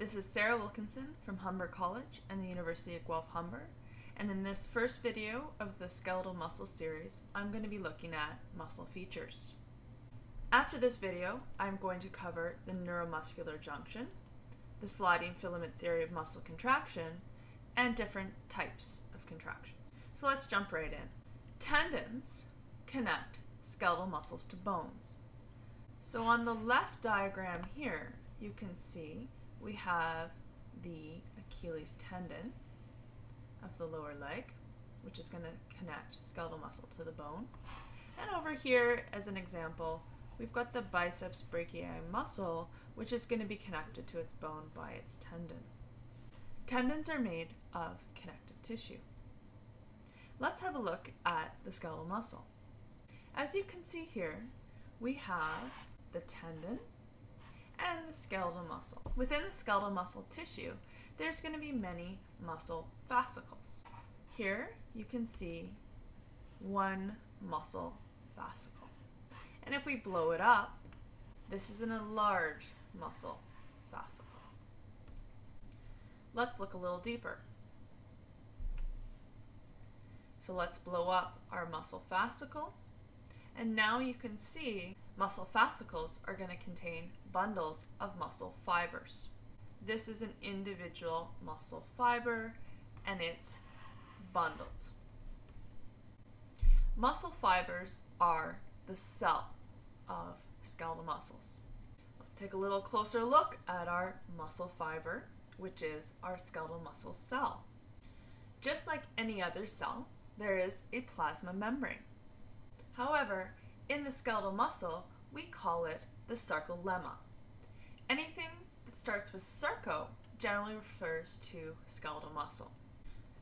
This is Sarah Wilkinson from Humber College and the University of Guelph Humber, and in this first video of the skeletal muscle series, I'm going to be looking at muscle features. After this video, I'm going to cover the neuromuscular junction, the sliding filament theory of muscle contraction, and different types of contractions. So let's jump right in. Tendons connect skeletal muscles to bones. So on the left diagram here, you can see we have the Achilles tendon of the lower leg, which is going to connect skeletal muscle to the bone. And over here, as an example, we've got the biceps brachii muscle, which is going to be connected to its bone by its tendon. Tendons are made of connective tissue. Let's have a look at the skeletal muscle. As you can see here, we have the tendon and the skeletal muscle. Within the skeletal muscle tissue, there's going to be many muscle fascicles. Here you can see one muscle fascicle. And if we blow it up, this is in a large muscle fascicle. Let's look a little deeper. So let's blow up our muscle fascicle. And now you can see muscle fascicles are going to contain bundles of muscle fibers. This is an individual muscle fiber and it's bundles. Muscle fibers are the cell of skeletal muscles. Let's take a little closer look at our muscle fiber, which is our skeletal muscle cell. Just like any other cell, there is a plasma membrane. However, in the skeletal muscle, we call it the sarcolemma. Anything that starts with sarco generally refers to skeletal muscle.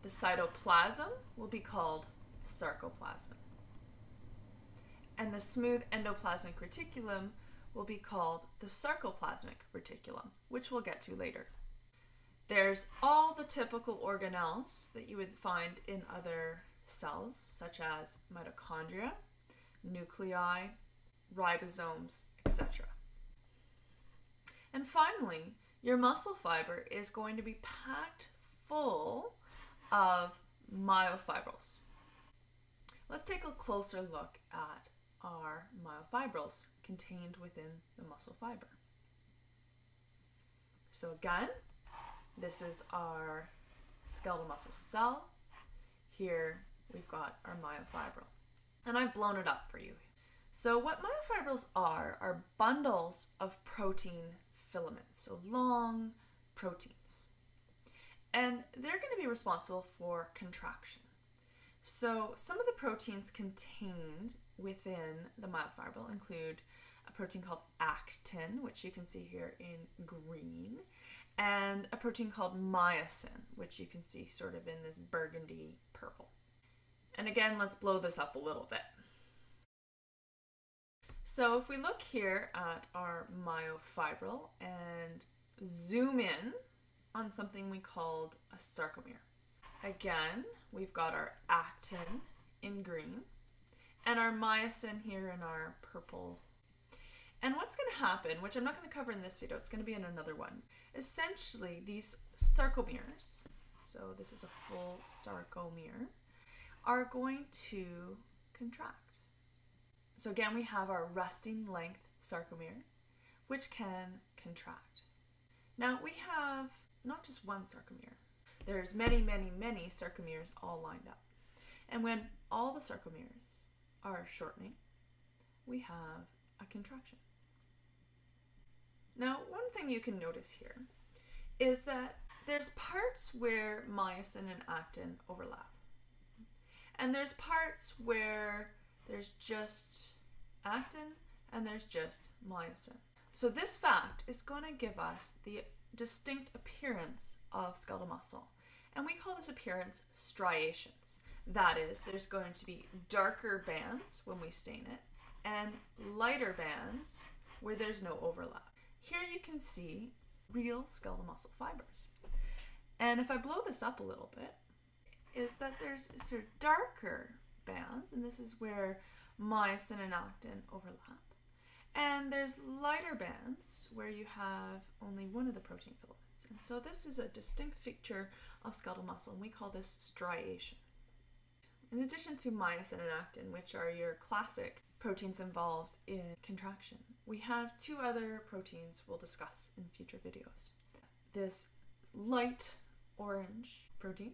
The cytoplasm will be called sarcoplasm. And the smooth endoplasmic reticulum will be called the sarcoplasmic reticulum, which we'll get to later. There's all the typical organelles that you would find in other cells, such as mitochondria, nuclei, ribosomes, etc. And finally, your muscle fiber is going to be packed full of myofibrils. Let's take a closer look at our myofibrils contained within the muscle fiber. So again, this is our skeletal muscle cell. Here we've got our myofibril. And I've blown it up for you. So what myofibrils are, are bundles of protein filaments, so long proteins. And they're going to be responsible for contraction. So some of the proteins contained within the myofibril include a protein called actin, which you can see here in green, and a protein called myosin, which you can see sort of in this burgundy purple. And again, let's blow this up a little bit. So if we look here at our myofibril and zoom in on something we called a sarcomere. Again, we've got our actin in green and our myosin here in our purple. And what's going to happen, which I'm not going to cover in this video, it's going to be in another one. Essentially, these sarcomeres, so this is a full sarcomere, are going to contract. So again, we have our resting length sarcomere, which can contract. Now we have not just one sarcomere. There's many, many, many sarcomeres all lined up. And when all the sarcomeres are shortening, we have a contraction. Now, one thing you can notice here is that there's parts where myosin and actin overlap. And there's parts where there's just actin, and there's just myosin. So this fact is going to give us the distinct appearance of skeletal muscle. And we call this appearance striations. That is, there's going to be darker bands when we stain it, and lighter bands where there's no overlap. Here you can see real skeletal muscle fibers. And if I blow this up a little bit, is that there's sort of darker bands, and this is where myosin and actin overlap. And there's lighter bands where you have only one of the protein filaments. And so this is a distinct feature of skeletal muscle, and we call this striation. In addition to myosin and actin, which are your classic proteins involved in contraction, we have two other proteins we'll discuss in future videos. This light orange protein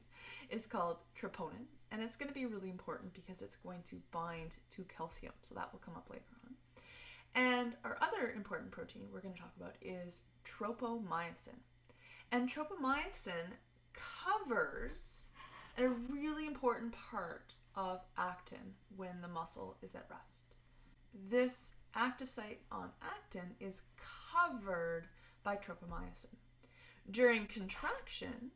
is called troponin, and it's going to be really important because it's going to bind to calcium, so that will come up later on. And our other important protein we're going to talk about is tropomyosin. And tropomyosin covers a really important part of actin when the muscle is at rest. This active site on actin is covered by tropomyosin. During contraction,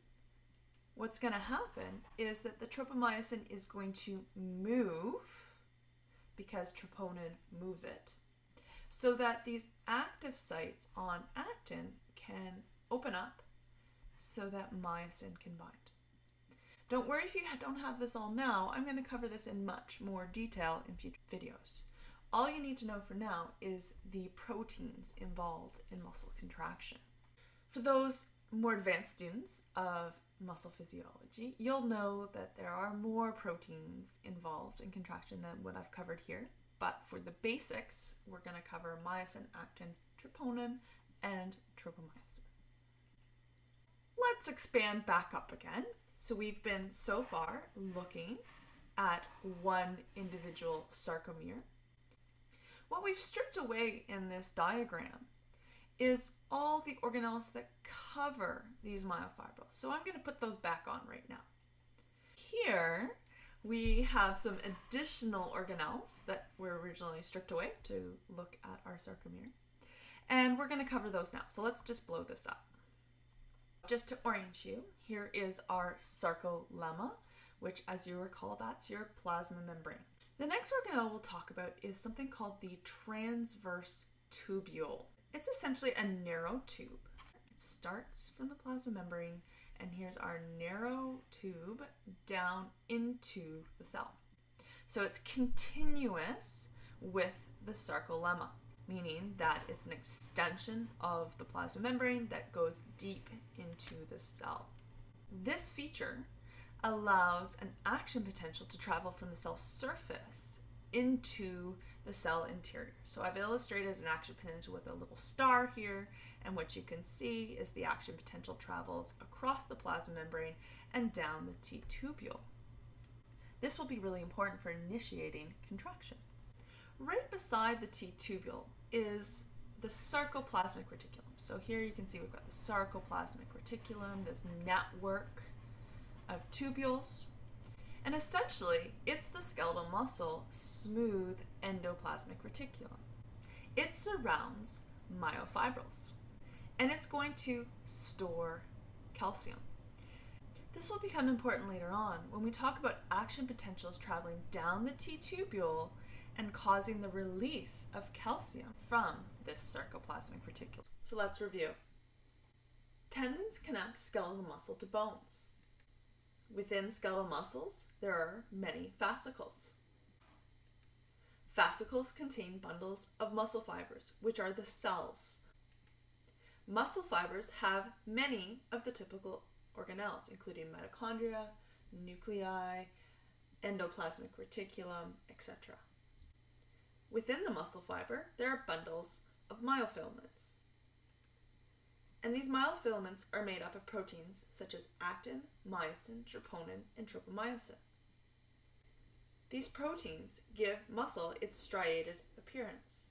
what's going to happen is that the tropomyosin is going to move because troponin moves it so that these active sites on actin can open up so that myosin can bind. Don't worry if you don't have this all now, I'm going to cover this in much more detail in future videos. All you need to know for now is the proteins involved in muscle contraction. For those more advanced students of muscle physiology, you'll know that there are more proteins involved in contraction than what I've covered here. But for the basics, we're going to cover myosin, actin, troponin, and tropomyosin. Let's expand back up again. So we've been so far looking at one individual sarcomere. What we've stripped away in this diagram is all the organelles that cover these myofibrils. So I'm going to put those back on right now. Here we have some additional organelles that were originally stripped away to look at our sarcomere. And we're going to cover those now. So let's just blow this up. Just to orient you, here is our sarcolemma, which as you recall, that's your plasma membrane. The next organelle we'll talk about is something called the transverse tubule. It's essentially a narrow tube. It starts from the plasma membrane, and here's our narrow tube down into the cell. So it's continuous with the sarcolemma, meaning that it's an extension of the plasma membrane that goes deep into the cell. This feature allows an action potential to travel from the cell surface into the cell interior. So I've illustrated an action potential with a little star here, and what you can see is the action potential travels across the plasma membrane and down the T-tubule. This will be really important for initiating contraction. Right beside the T-tubule is the sarcoplasmic reticulum. So here you can see we've got the sarcoplasmic reticulum, this network of tubules and essentially, it's the skeletal muscle smooth endoplasmic reticulum. It surrounds myofibrils and it's going to store calcium. This will become important later on when we talk about action potentials traveling down the T-tubule and causing the release of calcium from this sarcoplasmic reticulum. So let's review. Tendons connect skeletal muscle to bones. Within skeletal muscles, there are many fascicles. Fascicles contain bundles of muscle fibers, which are the cells. Muscle fibers have many of the typical organelles, including mitochondria, nuclei, endoplasmic reticulum, etc. Within the muscle fiber, there are bundles of myofilaments. And these myofilaments are made up of proteins such as actin, myosin, troponin, and tropomyosin. These proteins give muscle its striated appearance.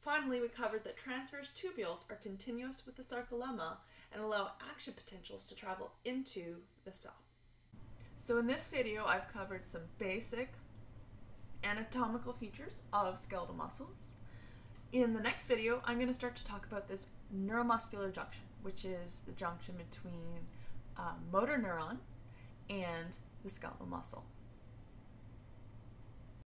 Finally, we covered that transverse tubules are continuous with the sarcolemma and allow action potentials to travel into the cell. So in this video, I've covered some basic anatomical features of skeletal muscles. In the next video, I'm going to start to talk about this neuromuscular junction, which is the junction between uh, motor neuron and the skeletal muscle.